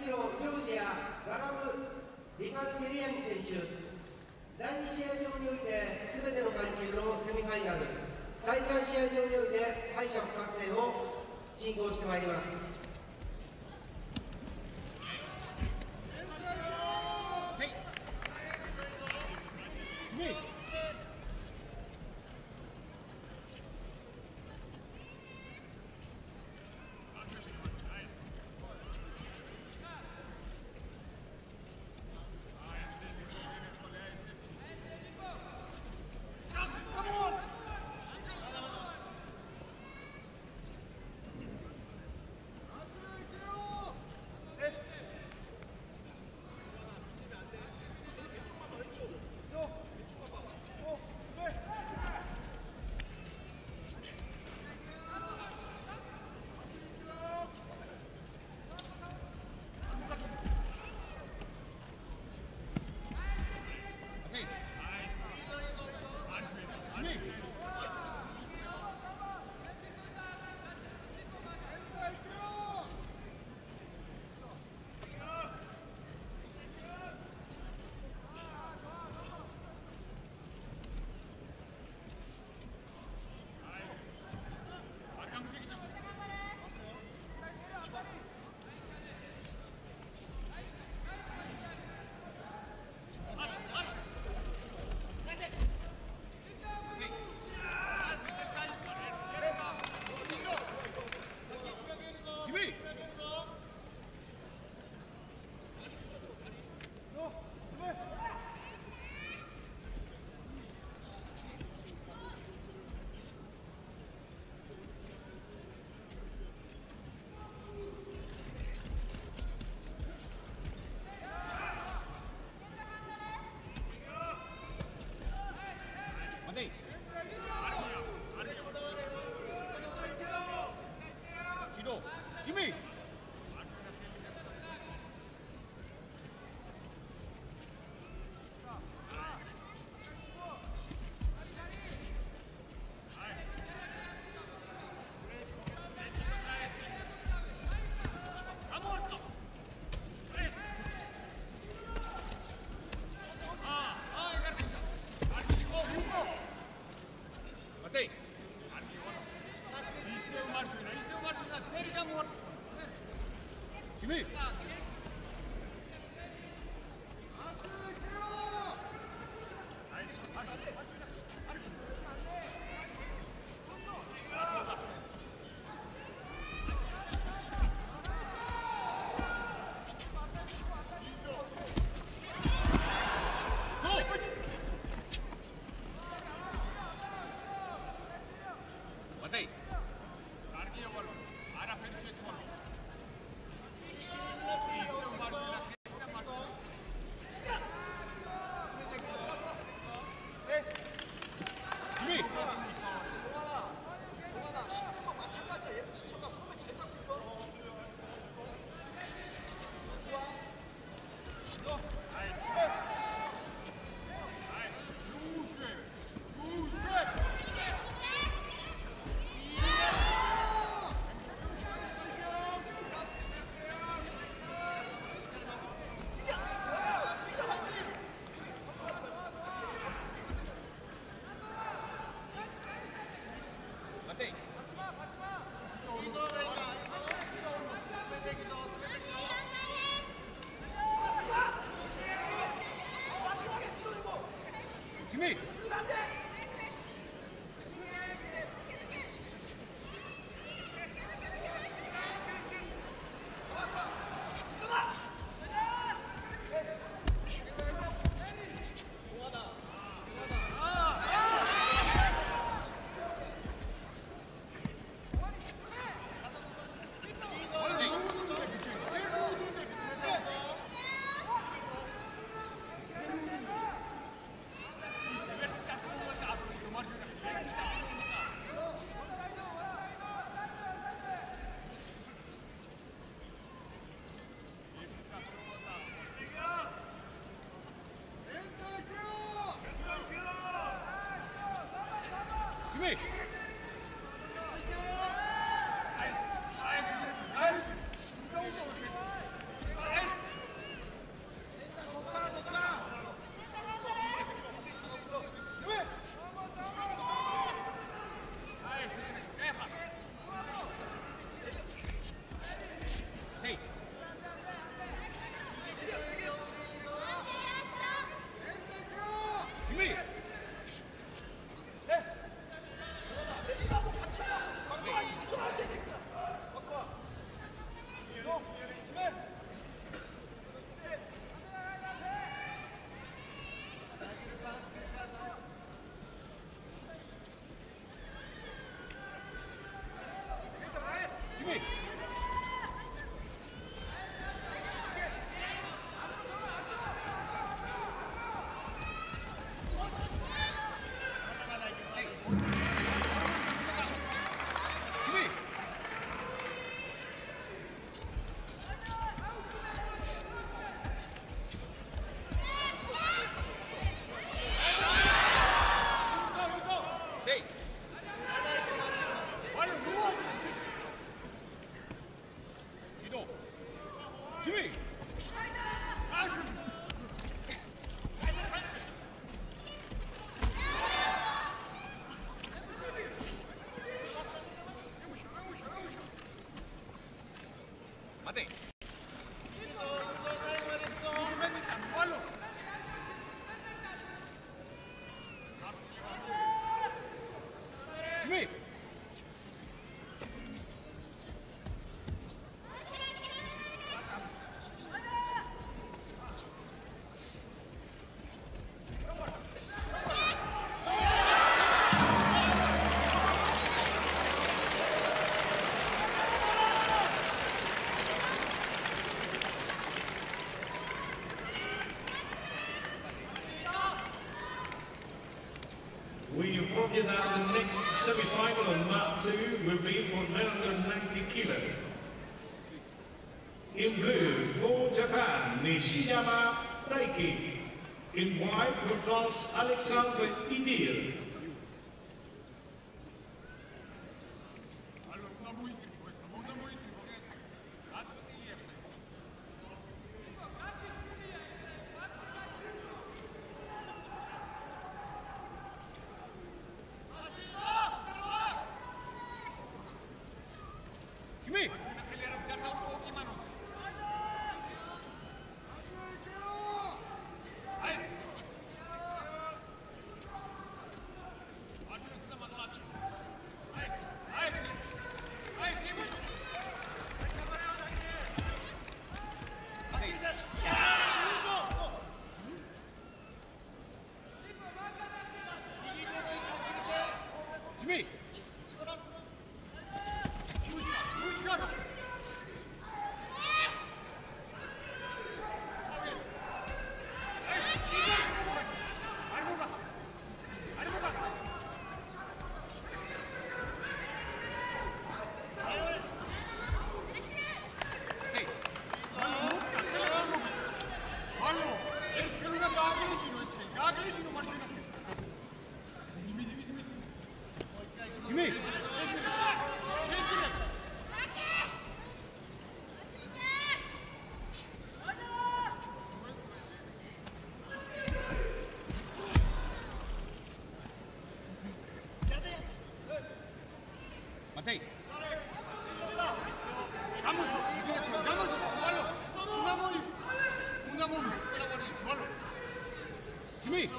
白ジョージアバラム・リパルテリアニ選手。第2試合場において全ての階級のセミファイナル。第3試合場において敗者復活戦を進行してまいります。QB. いいぞ詰めていく。ぞ詰めていくぞ Nishiyama Daiki. In white, reflects France Alexandre To me.